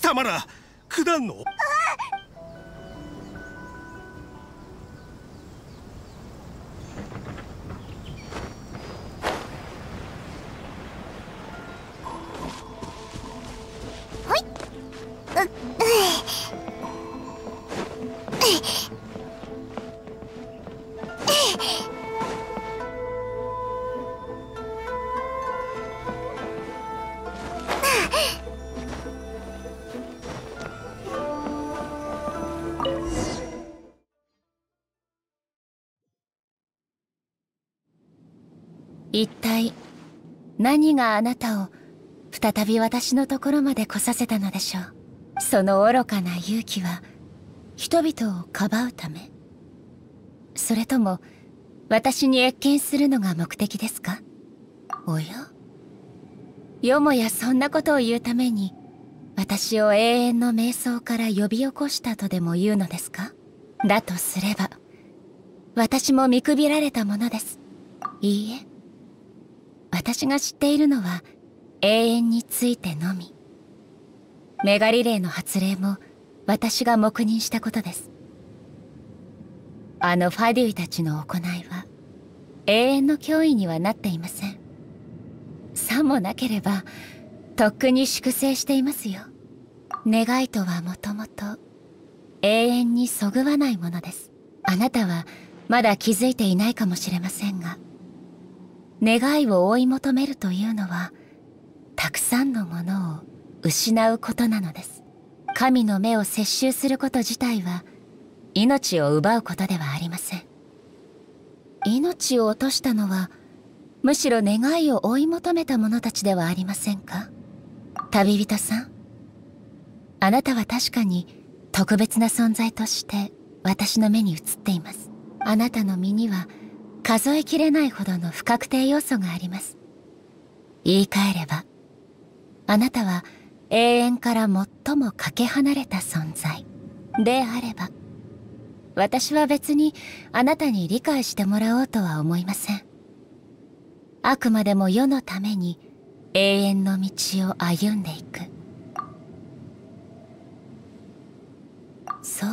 たまら九段の何があなたを再び私のところまで来させたのでしょう。その愚かな勇気は人々をかばうため。それとも私に謁見するのが目的ですか？おや？よもやそんなことを言うために私を永遠の瞑想から呼び起こしたとでも言うのですか？だとすれば私も見くびられたものです。いいえ。私が知っているのは永遠についてのみ。メガリレーの発令も私が黙認したことです。あのファデュイたちの行いは永遠の脅威にはなっていません。さもなければとっくに粛清していますよ。願いとはもともと永遠にそぐわないものです。あなたはまだ気づいていないかもしれませんが願いを追い求めるというのはたくさんのものを失うことなのです。神の目を接収すること自体は命を奪うことではありません。命を落としたのはむしろ願いを追い求めた者たちではありませんか？旅人さんあなたは確かに特別な存在として私の目に映っています。あなたの身には数えきれないほどの不確定要素があります。言い換えればあなたは永遠から最もかけ離れた存在。であれば私は別にあなたに理解してもらおうとは思いません。あくまでも世のために永遠の道を歩んでいく。そう。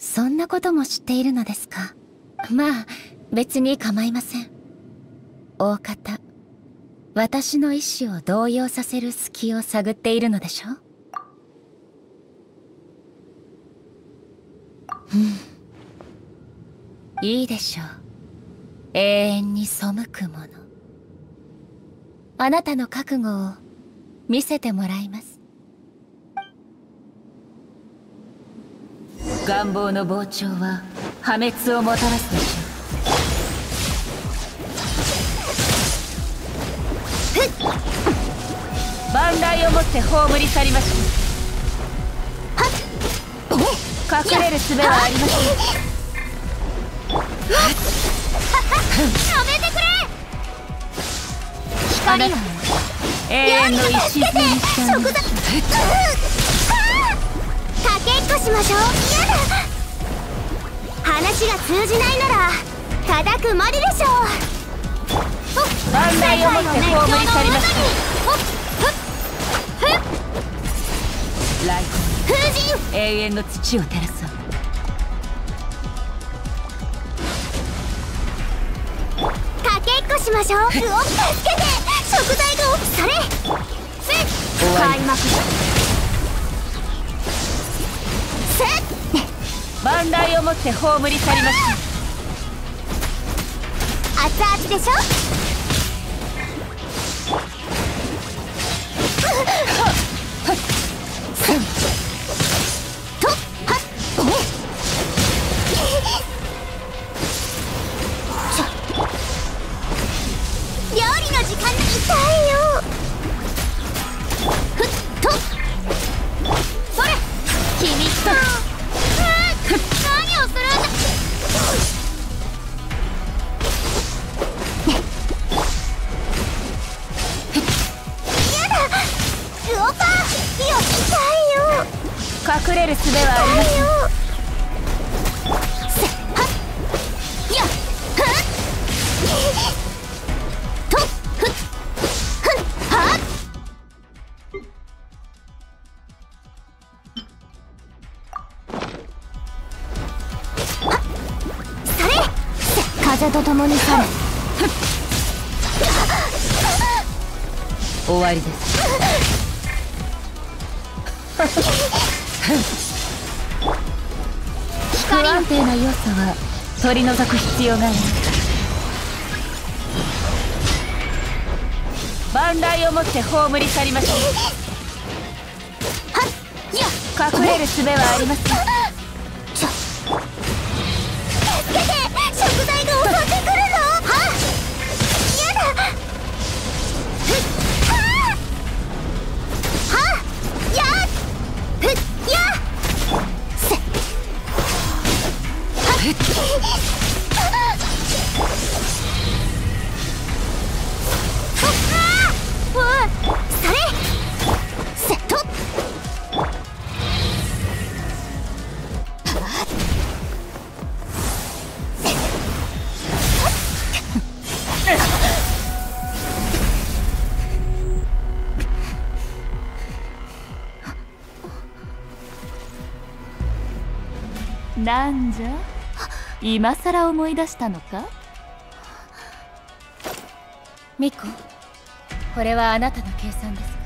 そんなことも知っているのですか？まあ別に構いません。大方私の意志を動揺させる隙を探っているのでしょ？うん。いいでしょう。永遠に背くもの。あなたの覚悟を見せてもらいます。願望の膨張は破滅をもたらすでしょう。万来をもって葬り去りましょう。隠れる術はありません。やめてくれ。光は永遠の石にした食材かけっこしましょう嫌だ。話が通じないなら叩くまででしょう。万来をもって葬り去りましょう来風神永遠の土を照らそうかけっこしましょううお助けて食材が落ちされせっ開幕寛大をもって葬り去りました熱々でしょ？隠れる術はありませんと共に。去る終わりです定な要素は取り除く必要があります万来をもって葬り去りましょう。隠れる術はありませんなんじゃ？今さら思い出したのか？ミコこれはあなたの計算ですか？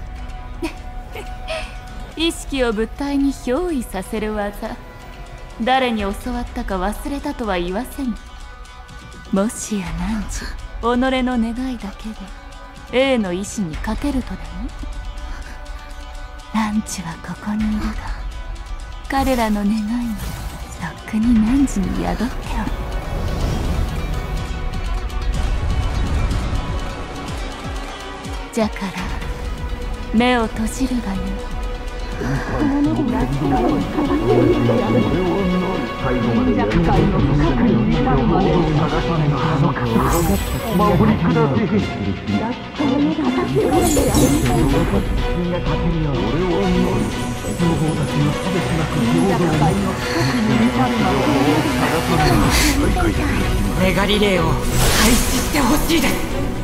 意識を物体に憑依させる技。誰に教わったか忘れたとは言わせぬ。もしや何時？己の願いだけで。A の意志に勝てるとでも？ランチはここにいるが。彼らの願いがとっくに何時に宿っておるじゃから目を閉じるがよ いメガリレーを開始してほしいです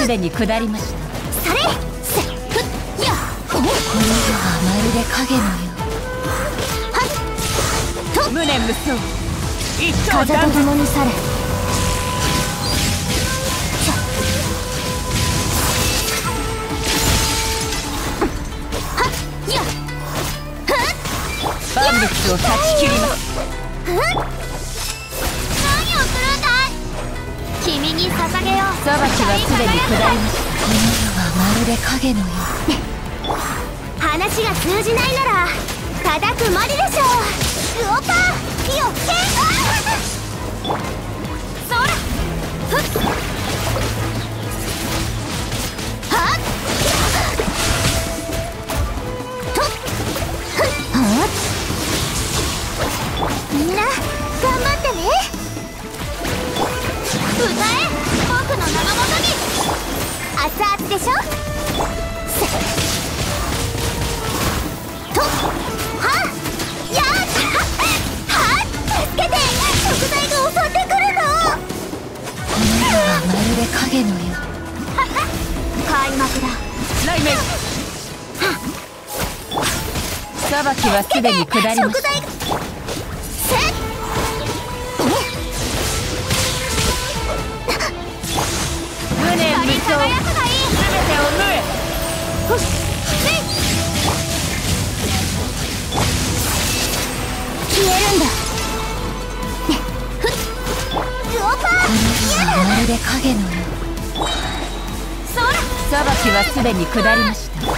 すでに下りました。それ。せっふっやこれはまるで影のようはっと。無念無双一刀風と。共に去れ万物を断ち切ります裁きはすでに下りましたこの世はまるで影のよう。話が通じないなら叩くまででしょう。ウオパーよっけすでに下りました。食材がせっ無念無光り双輝くがいい全てを無へふっ。せい消えるんだ。ねふっウオパーこの世はまるで影のよそら裁きはすでに下りました。それ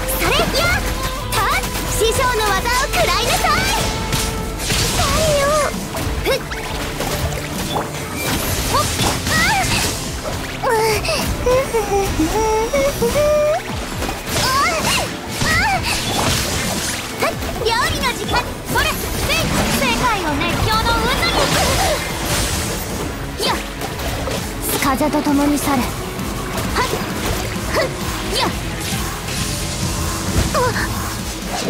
師匠の技を食らいなさい痛いよふっほっあううああはっそれせい世界を熱狂の渦にや風と共に去れはっふっやうっは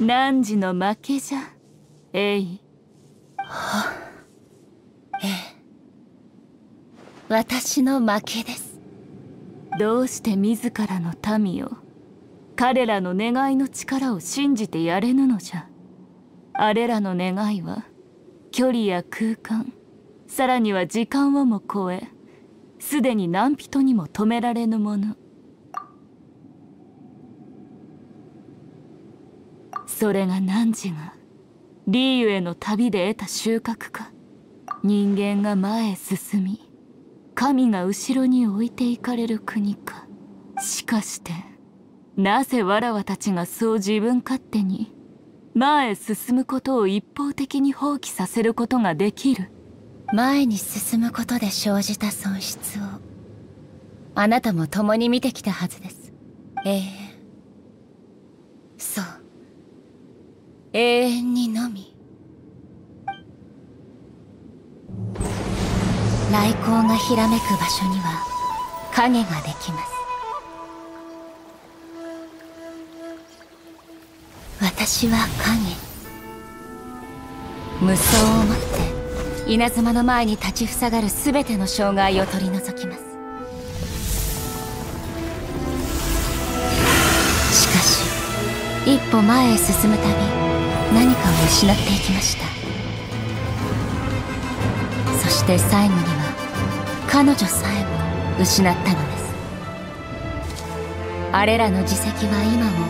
っ。汝の負けじゃえい。私の負けです。どうして自らの民を彼らの願いの力を信じてやれぬのじゃ。あれらの願いは距離や空間さらには時間をも超えすでに何人にも止められぬもの。それが汝がリーユへの旅で得た収穫か。人間が前へ進み神が後ろに置いていかれる国か。しかしてなぜわらわたちがそう自分勝手に前へ進むことを一方的に放棄させることができる？前に進むことで生じた損失をあなたも共に見てきたはずです。永遠。そう。永遠にのみ。雷光がひらめく場所には影ができます。私は影。無双をもって。稲妻の前に立ちふさがる全ての障害を取り除きます。しかし一歩前へ進むたび何かを失っていきました。そして最後には彼女さえも失ったのです。あれらの自責は今も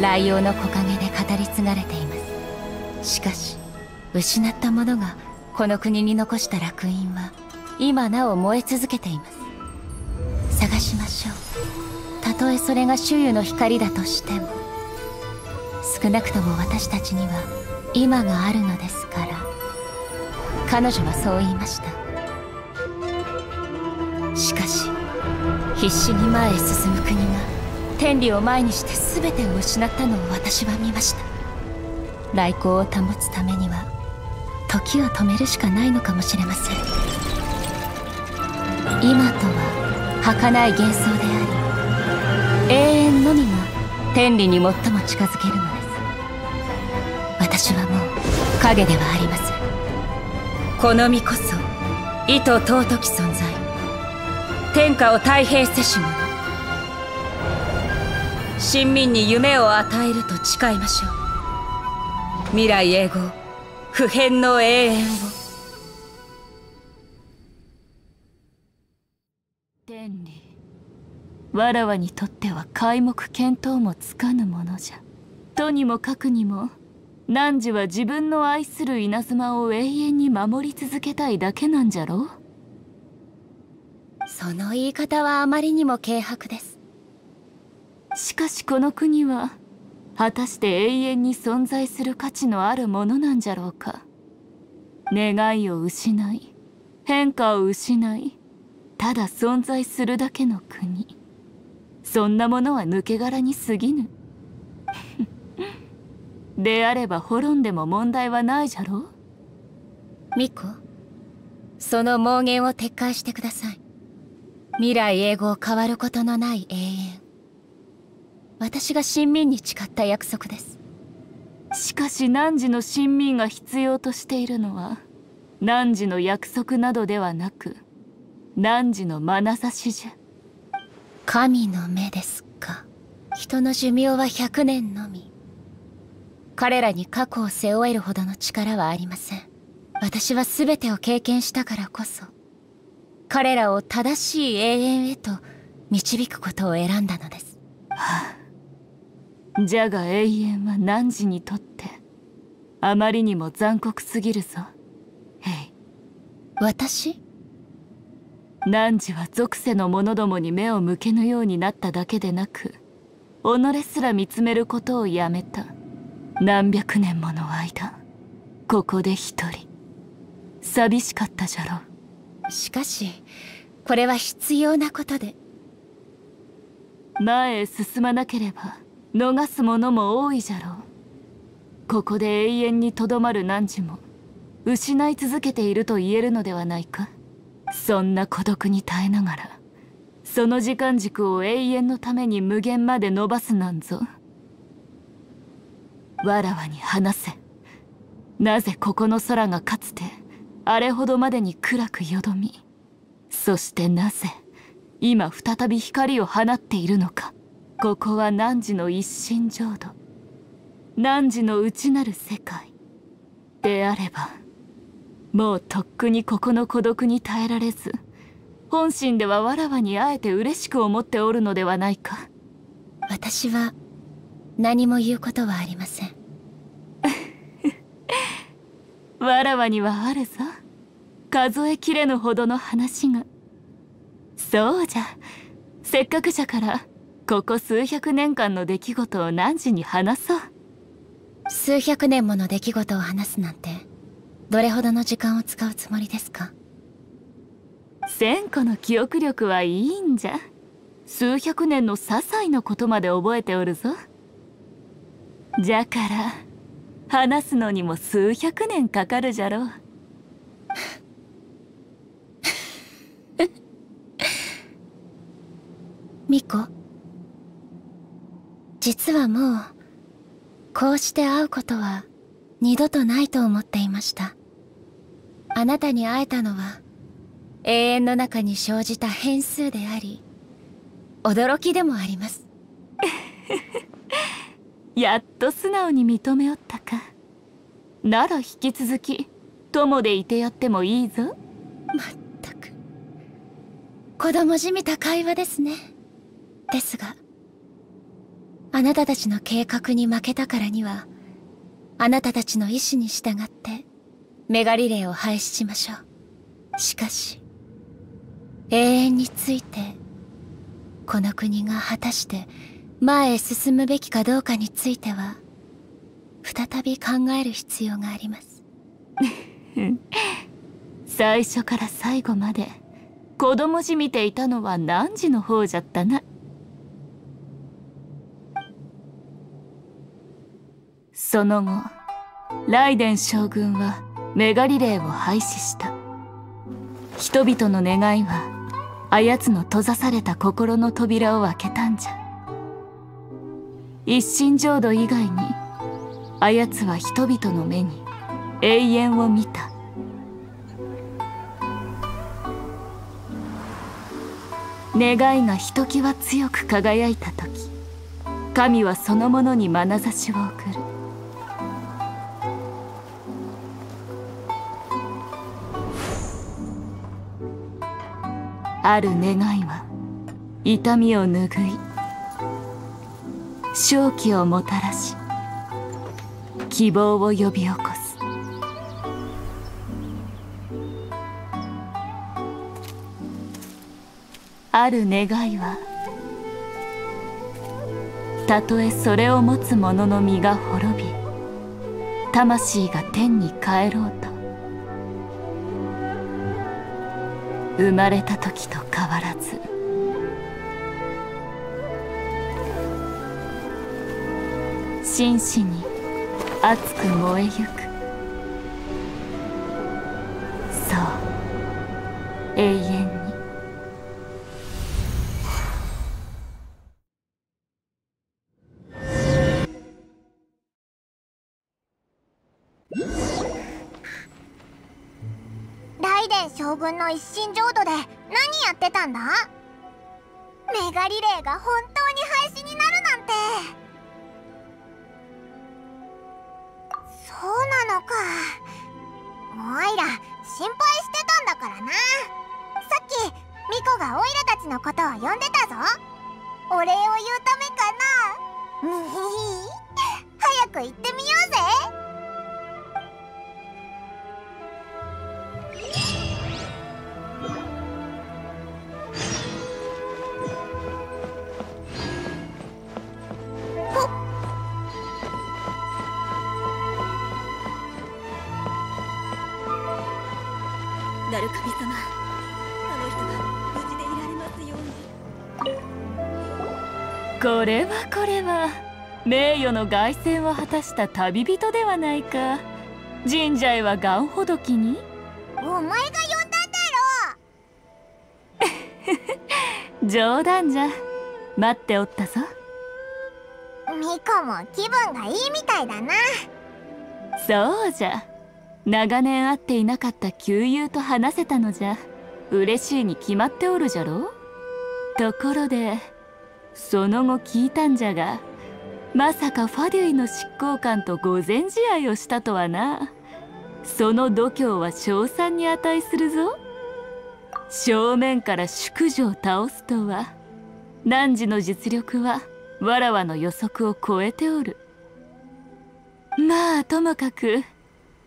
ライオンの木陰で語り継がれています。しかし失ったものがこの国に残した烙印は今なお燃え続けています。探しましょう。たとえそれが周囲の光だとしても少なくとも私たちには今があるのですから。彼女はそう言いました。しかし必死に前へ進む国が天理を前にして全てを失ったのを私は見ました。来光を保つためには時を止めるしかないのかもしれません。今とは儚い幻想であり永遠のみが天理に最も近づけるのです。私はもう影ではありません。この身こそ意図尊き存在。天下を太平せし者。臣民に夢を与えると誓いましょう。未来永劫。不変の永遠を天理。わらわにとっては皆目見当もつかぬものじゃ。とにもかくにも汝は自分の愛する稲妻を永遠に守り続けたいだけなんじゃろその言い方はあまりにも軽薄です。しかしこの国は果たして永遠に存在する価値のあるものなんじゃろうか？願いを失い変化を失いただ存在するだけの国。そんなものは抜け殻に過ぎぬ。であれば滅んでも問題はないじゃろう？ミコその妄言を撤回してください。未来永劫変わることのない永遠。私が親民に誓った約束です。しかし汝の親民が必要としているのは汝の約束などではなく汝の眼差しじゃ。神の目ですか。人の寿命は100年のみ。彼らに過去を背負えるほどの力はありません。私は全てを経験したからこそ彼らを正しい永遠へと導くことを選んだのです、はあじゃが永遠は汝にとってあまりにも残酷すぎるぞ。ヘイ私？汝は属性の者どもに目を向けぬようになっただけでなく己すら見つめることをやめた。何百年もの間ここで一人。寂しかったじゃろう。しかしこれは必要なことで。前へ進まなければ逃すものも多いじゃろう。ここで永遠にとどまる汝も失い続けていると言えるのではないか。そんな孤独に耐えながらその時間軸を永遠のために無限まで伸ばすなんぞ。わらわに話せ。なぜここの空がかつてあれほどまでに暗くよどみ。そしてなぜ今再び光を放っているのか。ここは汝の一心浄土。汝の内なる世界。であればもうとっくにここの孤独に耐えられず本心ではわらわにあえて嬉しく思っておるのではないか。私は何も言うことはありません。わらわにはあるぞ。数えきれぬほどの話が。そうじゃ。せっかくじゃからここ数百年間の出来事を何に話そう？数百年もの出来事を話すなんてどれほどの時間を使うつもりですか？千個の記憶力はいいんじゃ？数百年の些細なことまで覚えておるぞ。じゃから話すのにも数百年かかるじゃろう。ミコ実はもうこうして会うことは二度とないと思っていました。あなたに会えたのは永遠の中に生じた変数であり驚きでもあります。やっと素直に認めおったか。なら引き続き友でいてやってもいいぞ。まったく。子供じみた会話ですね。ですがあなたたちの計画に負けたからにはあなたたちの意志に従ってメガリレーを廃止しましょう。しかし永遠についてこの国が果たして前へ進むべきかどうかについては再び考える必要があります。最初から最後まで子供じみていたのは汝の方じゃったな。その後ライデン将軍はメガリレーを廃止した。人々の願いはあやつの閉ざされた心の扉を開けたんじゃ。一心浄土以外にあやつは人々の目に永遠を見た。願いがひときわ強く輝いた時神はそのものに眼差しを送る。ある願いは痛みを拭い正気をもたらし希望を呼び起こす。ある願いはたとえそれを持つ者の身が滅び魂が天に帰ろうと生まれた時と変わらず。真摯に熱く燃えゆく。そう。永遠に将軍の一心浄土で何やってたんだ？メガリレーが本当に廃止になるなんて。そうなのか。オイラ心配してたんだからな。さっきミコがオイラたちのことを呼んでたぞ。お礼を言うためかな。早く行ってみようこれはこれは名誉の凱旋を果たした旅人ではないか。神社へはがんほどきに。お前が呼んだんだ 冗談じゃ。待っておったぞ。ろミコも気分がいいみたいだな。そうじゃ。長年会っていなかった旧友と話せたのじゃ。嬉しいに決まっておるじゃろ。ところでその後聞いたんじゃがまさかファデュイの執行官と御前試合をしたとはな。その度胸は称賛に値するぞ。正面から淑女を倒すとは。汝の実力はわらわの予測を超えておる。まあともかく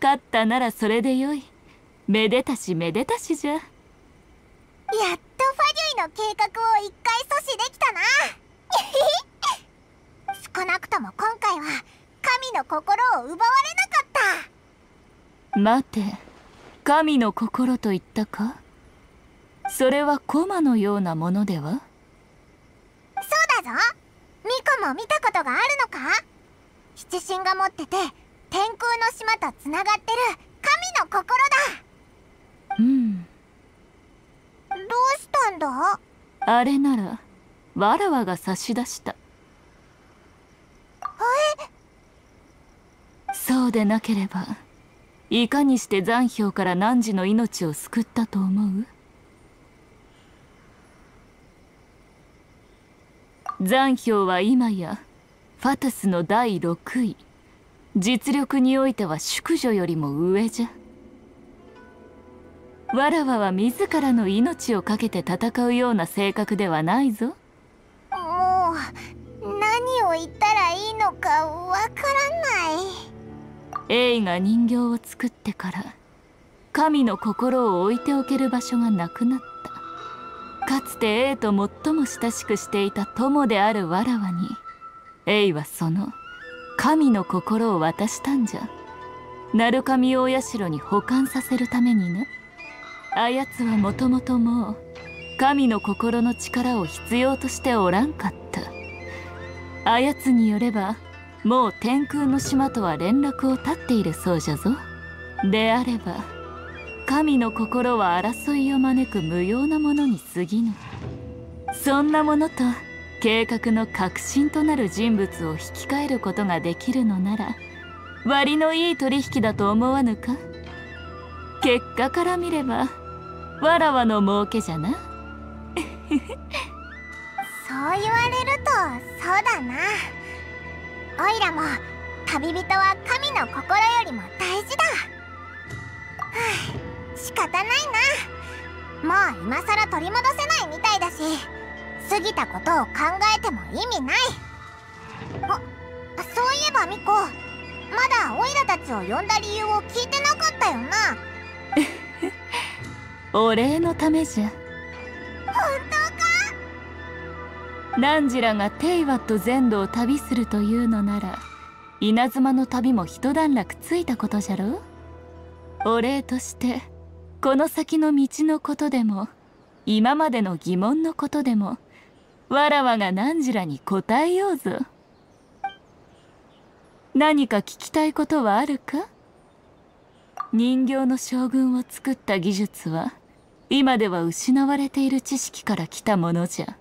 勝ったならそれでよい。めでたしめでたしじゃ。やっとファデュイの計画を一回阻止できたな。少なくとも今回は神の心を奪われなかった。待て。神の心と言ったか？それは駒のようなものでは？そうだぞ。ミコも見たことがあるのか？七神が持ってて天空の島とつながってる神の心だ。うん。どうしたんだ？あれならわらわが差し出した。そうでなければいかにして残氷から汝の命を救ったと思う？残氷は今やファトゥスの第6位。実力においては淑女よりも上じゃ。わらわは自らの命を懸けて戦うような性格ではないぞ。何を言ったらいいのかわからない。エイが人形を作ってから神の心を置いておける場所がなくなった。かつてエイと最も親しくしていた友であるわらわにエイはその神の心を渡したんじゃ。鳴神大社に保管させるためになあやつはもともともう神の心の力を必要としておらんかった。あやつによればもう天空の島とは連絡を絶っているそうじゃぞ。であれば神の心は争いを招く無用なものに過ぎぬ。そんなものと計画の核心となる人物を引き換えることができるのなら割のいい取引だと思わぬか？結果から見ればわらわの儲けじゃな。そう言われるとそうだな。オイラも旅人は神の心よりも大事だ。はあ仕方ないな。もう今さら取り戻せないみたいだし過ぎたことを考えても意味ない。あそういえばミコまだオイラたちを呼んだ理由を聞いてなかったよな。お礼のためじゃ。当か？汝らがテイワット全土を旅するというのなら稲妻の旅も一段落ついたことじゃろ？お礼としてこの先の道のことでも今までの疑問のことでもわらわが汝らに答えようぞ。何か聞きたいことはあるか？人形の将軍を作った技術は今では失われている知識から来たものじゃ。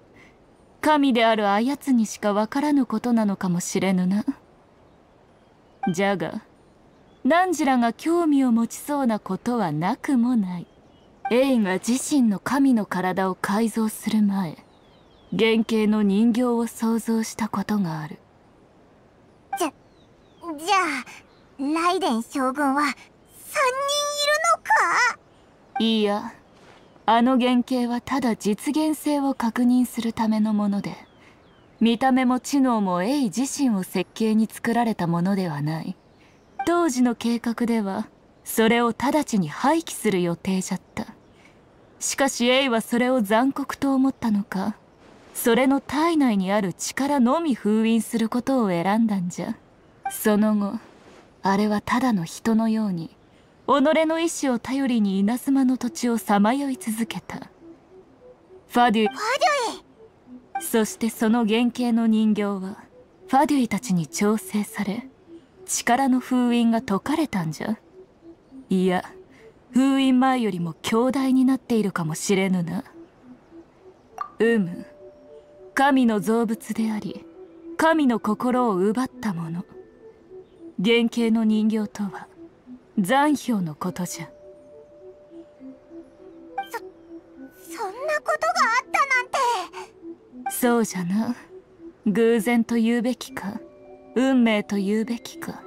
神であるあやつにしかわからぬことなのかもしれぬな。じゃが汝らが興味を持ちそうなことはなくもない。エイが自身の神の体を改造する前原型の人形を想像したことがある。じゃじゃあライデン将軍は3人いるのか？いいやあの原型はただ実現性を確認するためのもので見た目も知能もエイ自身を設計に作られたものではない。当時の計画ではそれを直ちに廃棄する予定じゃった。しかしエイはそれを残酷と思ったのかそれの体内にある力のみ封印することを選んだんじゃ。その後あれはただの人のように己の意志を頼りに稲妻の土地をさまよい続けた。ファデュファデュイそしてその原型の人形はファデュイたちに調整され力の封印が解かれたんじゃ。いや封印前よりも強大になっているかもしれぬな。うむ。神の造物であり神の心を奪ったもの。原型の人形とは残氷のことじゃ。そそんなことがあったなんて。そうじゃな。偶然と言うべきか。運命と言うべきか。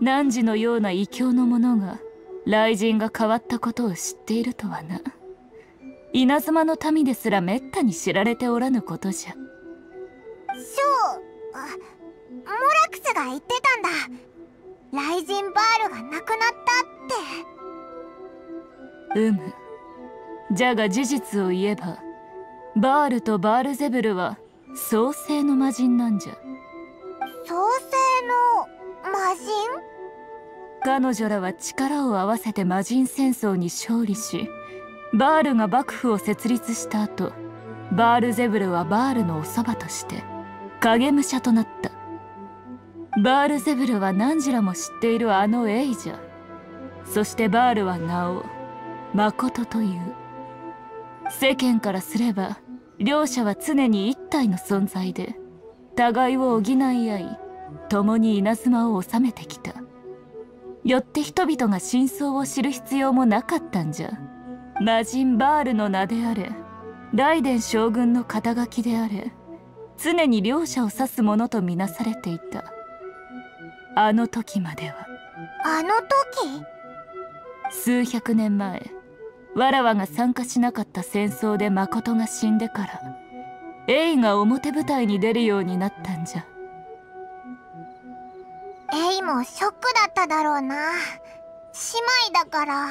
汝のような異教の者が雷神が変わったことを知っているとはな。稲妻の民ですらめったに知られておらぬことじゃ。ショーあモラクスが言ってたんだ雷神バールが亡くなったって。うむ。じゃが事実を言えばバールとバールゼブルは創世の魔人なんじゃ。創世の魔人？彼女らは力を合わせて魔人戦争に勝利しバールが幕府を設立した後バールゼブルはバールのおそばとして影武者となったバールゼブルは汝らも知っているあのエイじゃそしてバールは名を誠という。世間からすれば両者は常に一体の存在で互いを補い合い共に稲妻を治めてきた。よって人々が真相を知る必要もなかったんじゃ。魔人バールの名であれライデン将軍の肩書きであれ常に両者を指すものとみなされていた。あの時までは。あの時？数百年前わらわが参加しなかった戦争で誠が死んでからエイが表舞台に出るようになったんじゃ。エイもショックだっただろうな。姉妹だから。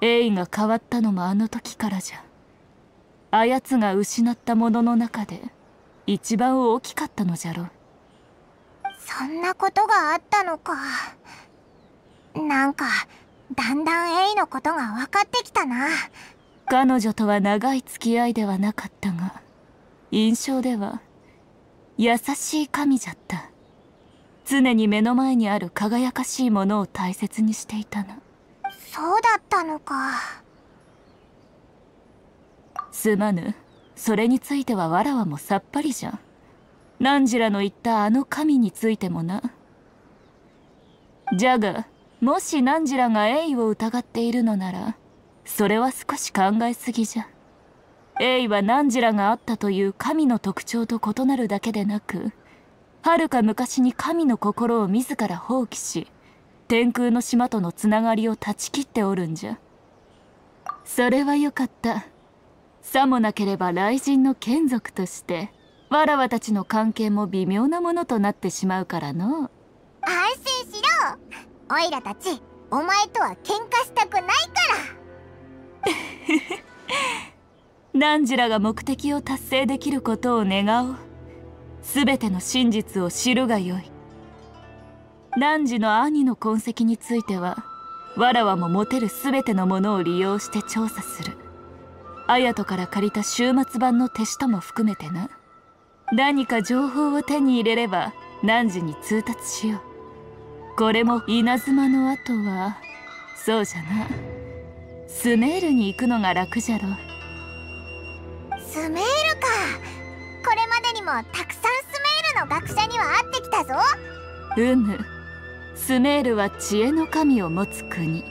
エイが変わったのもあの時からじゃ。あやつが失ったものの中で一番大きかったのじゃろ。そんなことがあったのか。なんかだんだんエイのことが分かってきたな。彼女とは長い付き合いではなかったが印象では優しい神じゃった。常に目の前にある輝かしいものを大切にしていたなそうだったのか。すまぬそれについてはわらわもさっぱりじゃん。汝らの言ったあの神についてもな。じゃがもし汝らがエイを疑っているのならそれは少し考えすぎじゃ。エイは汝らがあったという神の特徴と異なるだけでなくはるか昔に神の心を自ら放棄し天空の島とのつながりを断ち切っておるんじゃ。それはよかった。さもなければ雷神の眷属としてわらわたちの関係も微妙なものとなってしまうからの。安心しろ。オイラたちお前とは喧嘩したくないから。汝らが目的を達成できることを願おう。全ての真実を知るがよい。汝の兄の痕跡についてはわらわも持てる全てのものを利用して調査する綾人から借りた終末版の手下も含めてな。何か情報を手に入れれば汝に通達しよう。これも稲妻の後はそうじゃな。スメールに行くのが楽じゃろスメールか。これまでにもたくさんスメールの学者には会ってきたぞ。うむ。スメールは知恵の神を持つ国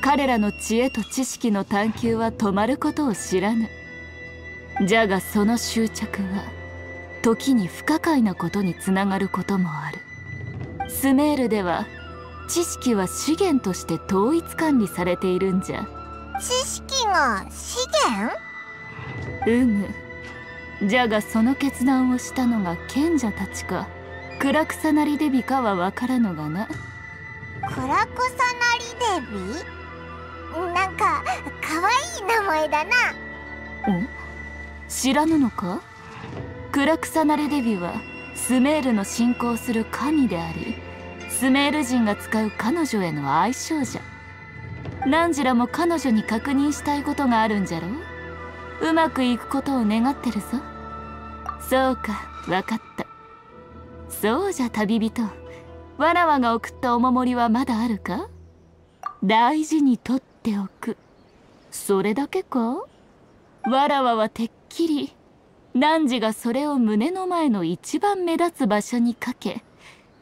彼らの知恵と知識の探求は止まることを知らぬ。じゃがその執着は時に不可解なことにつながることもある。スメールでは知識は資源として統一管理されているんじゃ。知識が資源？うむじゃがその決断をしたのが賢者たちか。暗草なりデビかは分からぬがな。クラクサナリデビなんかかわいい名前だな。知らぬのか？クラクサナレデビュはスメールの信仰する神でありスメール人が使う彼女への愛称じゃ。汝らも彼女に確認したいことがあるんじゃろう？うまくいくことを願ってるぞ。そうか分かった。そうじゃ旅人。わらわが送ったお守りはまだあるか？大事に取っておく。それだけか？わらわはてっきり。汝がそれを胸の前の一番目立つ場所にかけ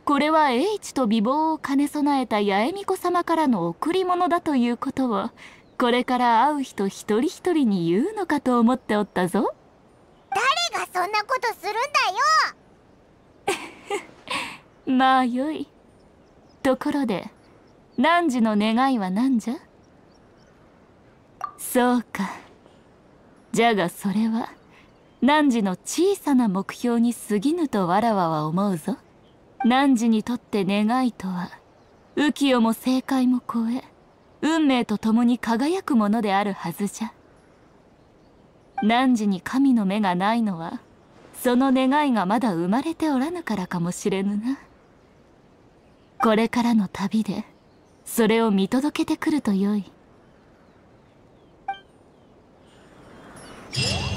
これは英知と美貌を兼ね備えた八重美子様からの贈り物だということをこれから会う人一人一人に言うのかと思っておったぞ。誰がそんなことするんだよ！まあよい。ところで汝の願いは何じゃ？そうか。じゃがそれは汝の小さな目標に過ぎぬとわらわは思うぞ。汝にとって願いとは浮世も正解も超え運命と共に輝くものであるはずじゃ。汝に神の目がないのはその願いがまだ生まれておらぬからかもしれぬな。これからの旅でそれを見届けてくるとよい。Yeah.